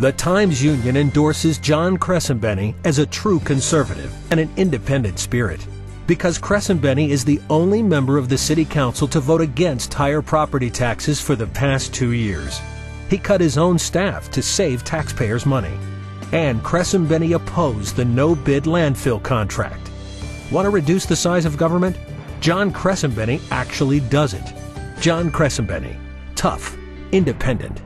The Times Union endorses John Crescimbeni as a true conservative and an independent spirit because Crescimbeni is the only member of the City Council to vote against higher property taxes for the past two years. He cut his own staff to save taxpayers' money. And Crescimbeni opposed the no-bid landfill contract. Want to reduce the size of government? John Crescimbeni actually does it. John Crescimbeni. Tough. Independent.